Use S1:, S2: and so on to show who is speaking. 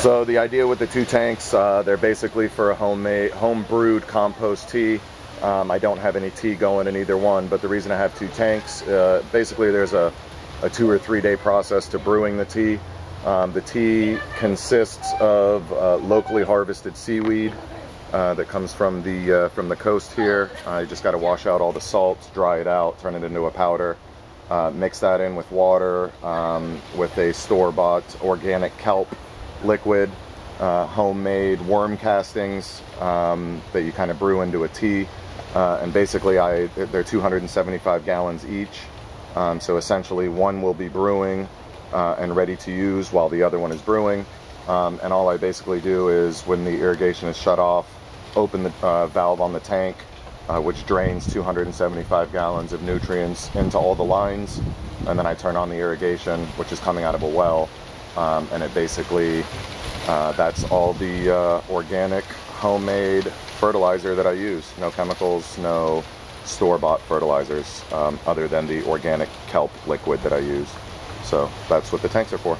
S1: So the idea with the two tanks, uh, they're basically for a homemade, home brewed compost tea. Um, I don't have any tea going in either one, but the reason I have two tanks, uh, basically there's a, a two or three day process to brewing the tea. Um, the tea consists of uh, locally harvested seaweed uh, that comes from the uh, from the coast here. I just got to wash out all the salt, dry it out, turn it into a powder, uh, mix that in with water, um, with a store-bought organic kelp liquid, uh, homemade worm castings um, that you kind of brew into a tea. Uh, and basically, I they're 275 gallons each. Um, so essentially, one will be brewing uh, and ready to use while the other one is brewing. Um, and all I basically do is when the irrigation is shut off, open the uh, valve on the tank, uh, which drains 275 gallons of nutrients into all the lines. And then I turn on the irrigation, which is coming out of a well. Um, and it basically, uh, that's all the uh, organic, homemade fertilizer that I use. No chemicals, no store-bought fertilizers, um, other than the organic kelp liquid that I use. So that's what the tanks are for.